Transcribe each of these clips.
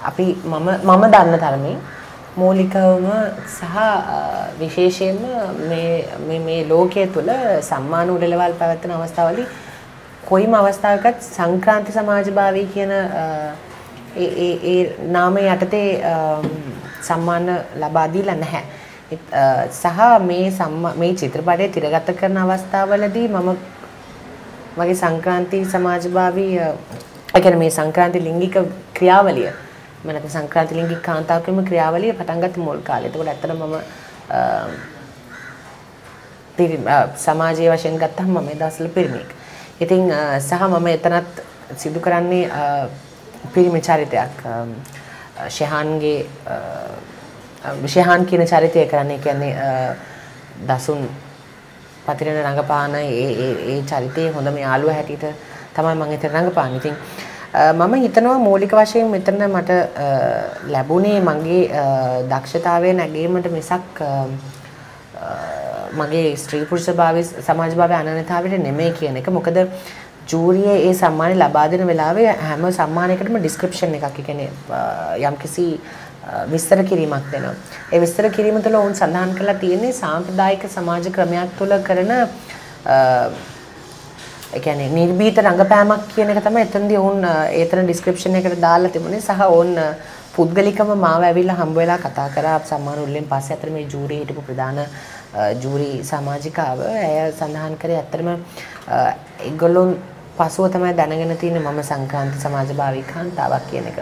අපි මම මම දන්න තරමින් මූලිකවම සහ විශේෂයෙන්ම මේ මේ ලෝකයේ තුල සම්මාන උළෙලවල් පැවැත්වෙන අවස්ථාවලදී කොයිම අවස්ථාවකත් සංක්‍රාන්ති සමාජභාවී කියන ඒ ඒ ඒ නාමය යටතේ සම්මාන ලබා දීලා නැහැ. සහ මේ මේ චිත්‍රපටය තිරගත කරන අවස්ථාවලදී මම මගේ සංක්‍රාන්ති සමාජභාවී ඒ කියන්නේ මේ සංක්‍රාන්ති ලිංගික ක්‍රියාවලිය මම නැත්නම් සංක්‍රාන්ති ලිංගික කාන්තාවකම ක්‍රියාවලිය පටන් ගත්ත මුල් කාලේ. එතකොට ඇත්තටම මම සමාජයේ වශයෙන් ගත්තම මම ඒ දවස්වල පිරිමියෙක්. ඉතින් සහ මම එතනත් සිදු කරන්නේ පිරිමි චරිතයක්. ෂෙහාන්ගේ ෂෙහාන් කියන චරිතය කරන්නේ කියන්නේ දසුන් පතිරණ රංගපාන ඒ ඒ චරිතයේ හොඳම යාළුවා හැටියට තමයි මම එතන රංගපාන්නේ. ඉතින් මම හිතනවා මූලික වශයෙන් මෙතන මට ලැබුණේ මගේ දක්ෂතාවය නැගීමට මිසක් මගේ ස්ත්‍රී පුරුෂ භාවය සමාජ භාවය අනන්‍යතාවයට නෙමෙයි කියන එක. මොකද ජූරියේ ඒ සම්මානය ලබා දෙන වෙලාවේ හැම සම්මානයකටම ඩිස්ක්‍රිප්ෂන් එකක් කියන්නේ යම්කිසි විස්තර කිරීමක් දෙනවා. ඒ විස්තර කිරීම තුළ ඔවුන් සඳහන් කරලා තියෙන්නේ සාම්ප්‍රදායික සමාජ ක්‍රමයක් තුළ කරන ඒ කියන්නේ නිර්භීත රංගපෑමක් කියන එක තමයි එතනදී ඔවුන් ඒතන ඩිස්ක්‍රිප්ෂන් එකට දාලා තිබුණේ. සහ ඔවුන් පුද්ගලිකව මාව ඇවිල්ලා හම්බ වෙලා කතා කරා. සම්මාන උල්ලෙන් පස්සේ අතර මේ ජූරියේ හිටපු ප්‍රධාන ජූරි සමාජිකාව. ඇය සඳහන් කරේ ඇත්තටම ඒගොල්ලෝ පසුව තමයි දැනගෙන තියෙන්නේ මම සංක්‍රාන්ති සමාජභාවී කාන්තාවක් කියන එක.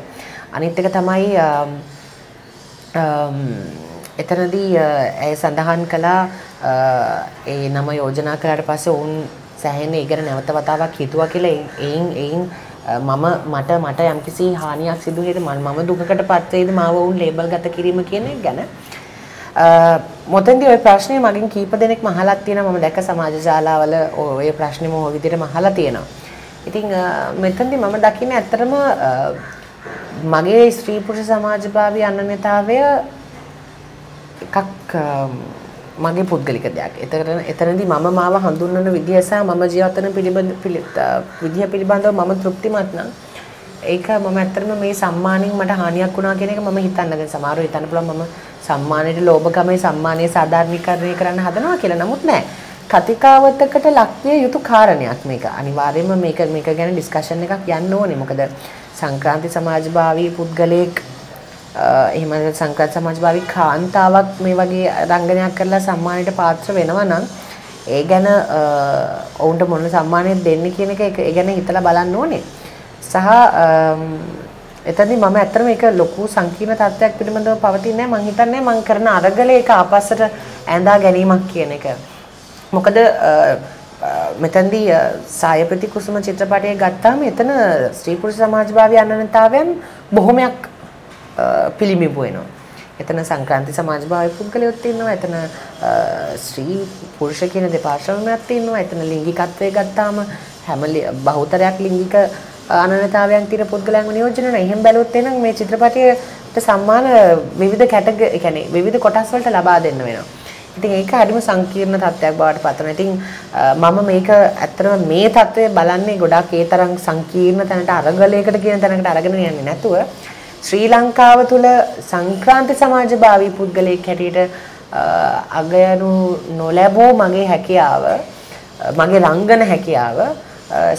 අනිත් එක තමයි එතනදී ඇය සඳහන් කළා ඒ නම යෝජනා කරාට පස්සේ ඔවුන් සෑහෙන ඒකට නැවත වතාවක් හිතුවා කියලා එයින් එයින් මම මට මට යම්කිසි හානියක් සිදු වෙයිද මම මම දුකකට පත් වෙයිද මාව උන් ලේබල් ගත කිරීම කියන එක ගැන. මොතන්දි ඔය ප්‍රශ්නය මගින් කීප දෙනෙක් මහලක් තියෙනවා. මම දැක්ක සමාජ ජාලාවල ඔය ප්‍රශ්නේ මොහො විදිහට මහලා තියෙනවා. ඉතින් මෙතනදී මම දකින්නේ ඇත්තටම මගේ ස්ත්‍රී පුරුෂ සමාජභාවී අනන්‍යතාවය එකක් මගේ පුද්ගලික දෙයක්. එතකොට එතනදී මම මාව හඳුන්වන විදිය සහ මම ජීවත් වෙන පිළිබඳ විදිය පිළිබඳව මම තෘප්තිමත් නම් ඒක මම ඇත්තටම මේ සම්මානින් මට හානියක් වුණා කියන එක මම හිතන්න දැන් සමහරව හිතන්න පුළුවන් මම සම්මානයට ලෝභකමේ සම්මානයේ සාධාරණීකරණය කරන්න හදනවා කියලා. නමුත් නෑ. කතිකාවතකට ලක්විය යුතු කාරණයක් මේක. අනිවාර්යයෙන්ම මේක මේක ගැන ඩිස්කෂන් එකක් යන්න ඕනේ. මොකද සංක්‍රාන්ති සමාජභාවී පුද්ගලයෙක් එහෙම සංකල්ප සමාජභාවී කාන්තාවක් මේ වගේ රංගනයක් කරලා සම්මානයට පාත්‍ර වෙනවා නම් ඒ ගැන ඔවුන්ට මොන සම්මානයක් දෙන්න කියන එක ඒ ගැන හිතලා බලන්න ඕනේ. සහ එතනදී මම ඇත්තටම ඒක ලොකු සංකීර්ණ තත්ත්වයක් පිළිබඳව පවතින්නේ නැහැ. මම හිතන්නේ මම කරන අරගලේ ඒක ආපස්සට ඇඳා ගැනීමක් කියන එක. මොකද මෙතනදී සායපති කුසුම චිත්‍රපටය ගත්තාම එතන ස්ත්‍රී පුරුෂ සමාජභාවී අනන්‍යතාවයන් බොහොමයක් පිළිමිබු වෙනවා. එතන සංක්‍රාන්ති සමාජභාවී පුද්ගලයොත් ඉන්නවා. එතන ස්ත්‍රී පුරුෂ කියන දෙපාර්ශ්වයක් තියෙනවා. එතන ලිංගිකත්වය ගත්තාම හැම බහුතරයක් ලිංගික අනන්‍යතාවයන් තියෙන පුද්ගලයන්ව නියෝජනය කරනවා. එහෙන් බැලුවොත් එහෙනම් මේ චිත්‍රපටයට සම්මාන විවිධ කැටගරි, ඒ කියන්නේ විවිධ කොටස් වලට ලබා දෙන්න වෙනවා. ඉතින් ඒක හරිම සංකීර්ණ තත්ත්වයක් බවට පත් වෙනවා. ඉතින් මම මේක ඇත්තටම මේ තත්ත්වය බලන්නේ ගොඩාක් ඒ තරම් සංකීර්ණ තැනට අරගලයකට කියන තැනකට අරගෙන යන්නේ නැතුව ශ්‍රී ලංකාව තුළ සංක්‍රාන්ති සමාජභාවී පුද්ගලයෙක් හැටියට අගයනු නොලැබූ මගේ හැකියාව මගේ රංගන හැකියාව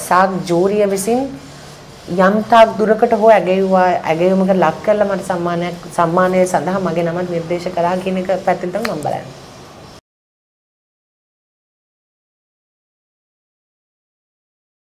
සාක් ජූරිය විසින් යම්තාක් දුරකට හෝ ඇගයුවා ඇගයුමකට ලක් කරලා මට සම්මානයක් සම්මානය සඳහා මගේ නමත් නිර්දේශ කරා කියන එක පැත්තෙන් තමයි මම බලන්නේ.